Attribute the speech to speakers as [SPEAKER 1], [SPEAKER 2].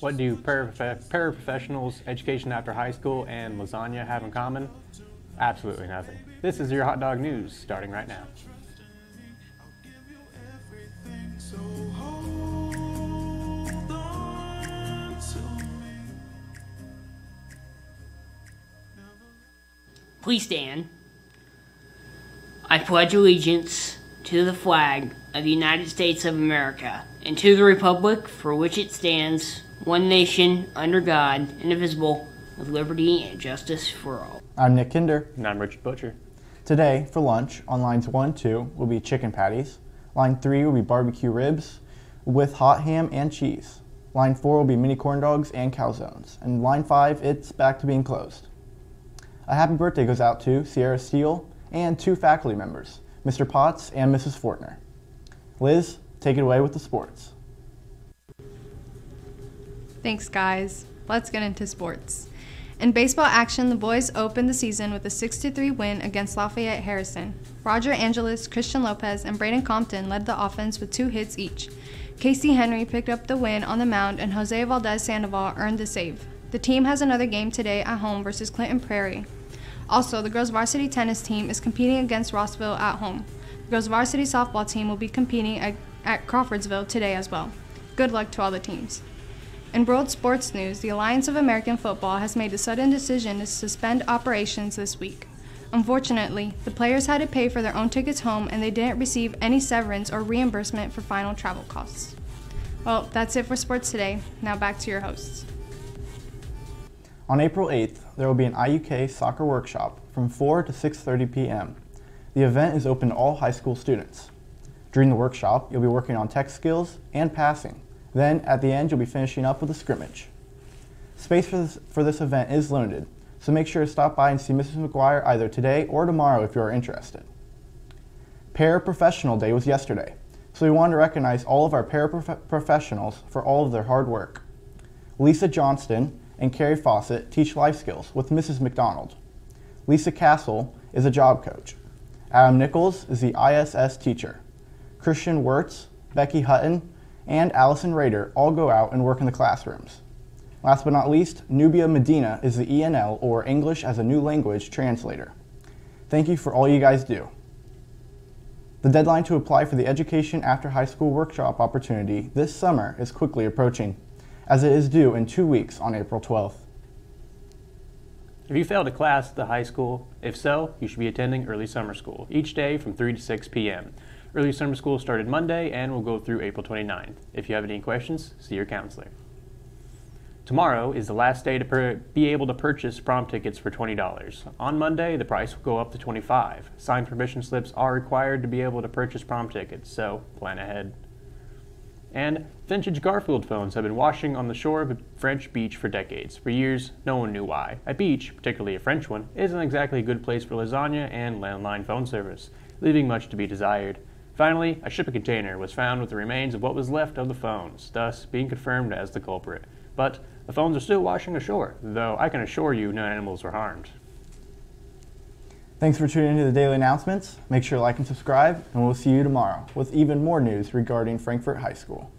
[SPEAKER 1] What do paraprofessionals, education after high school, and lasagna have in common? Absolutely nothing. This is your hot dog news, starting right now.
[SPEAKER 2] Please stand. I pledge allegiance to the flag of the United States of America and to the republic for which it stands, one nation, under God, indivisible, with liberty and justice for all.
[SPEAKER 3] I'm Nick Kinder.
[SPEAKER 1] And I'm Richard Butcher.
[SPEAKER 3] Today, for lunch, on lines 1 2 will be chicken patties. Line 3 will be barbecue ribs with hot ham and cheese. Line 4 will be mini corn dogs and calzones. And line 5, it's back to being closed. A happy birthday goes out to Sierra Steele and two faculty members, Mr. Potts and Mrs. Fortner. Liz, take it away with the sports.
[SPEAKER 4] Thanks, guys. Let's get into sports. In baseball action, the boys opened the season with a 6 3 win against Lafayette Harrison. Roger Angeles, Christian Lopez, and Braden Compton led the offense with two hits each. Casey Henry picked up the win on the mound, and Jose Valdez Sandoval earned the save. The team has another game today at home versus Clinton Prairie. Also, the girls varsity tennis team is competing against Rossville at home. The girls varsity softball team will be competing at, at Crawfordsville today as well. Good luck to all the teams. In world sports news, the Alliance of American Football has made a sudden decision to suspend operations this week. Unfortunately, the players had to pay for their own tickets home and they didn't receive any severance or reimbursement for final travel costs. Well, that's it for sports today. Now back to your hosts.
[SPEAKER 3] On April 8th, there will be an IUK soccer workshop from 4 to 6.30 p.m. The event is open to all high school students. During the workshop, you'll be working on tech skills and passing. Then, at the end, you'll be finishing up with a scrimmage. Space for this, for this event is limited, so make sure to stop by and see Mrs. McGuire either today or tomorrow if you are interested. Paraprofessional Day was yesterday, so we wanted to recognize all of our paraprofessionals for all of their hard work. Lisa Johnston and Carrie Fawcett teach life skills with Mrs. McDonald. Lisa Castle is a job coach. Adam Nichols is the ISS teacher. Christian Wirtz, Becky Hutton, and Allison Rader all go out and work in the classrooms. Last but not least, Nubia Medina is the ENL, or English as a New Language, translator. Thank you for all you guys do. The deadline to apply for the Education After High School Workshop opportunity this summer is quickly approaching, as it is due in two weeks on April 12th.
[SPEAKER 1] Have you failed a class at the high school? If so, you should be attending early summer school, each day from 3 to 6 p.m. Early summer school started Monday and will go through April 29th. If you have any questions, see your counselor. Tomorrow is the last day to be able to purchase prom tickets for $20. On Monday, the price will go up to 25. Signed permission slips are required to be able to purchase prom tickets, so plan ahead. And vintage Garfield phones have been washing on the shore of a French beach for decades. For years, no one knew why. A beach, particularly a French one, isn't exactly a good place for lasagna and landline phone service, leaving much to be desired. Finally, a shipping container was found with the remains of what was left of the phones, thus being confirmed as the culprit. But the phones are still washing ashore, though I can assure you no animals were harmed.
[SPEAKER 3] Thanks for tuning into the daily announcements. Make sure to like and subscribe, and we'll see you tomorrow with even more news regarding Frankfort High School.